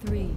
Three,